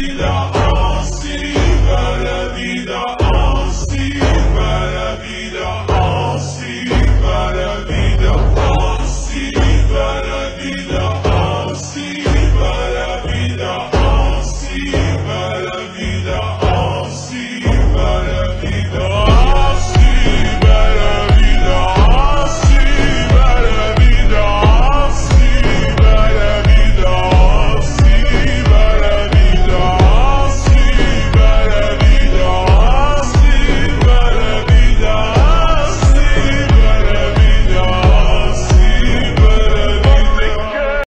vida assim para a vida assim para a vida assim para a vida assim para a vida assim para a vida assim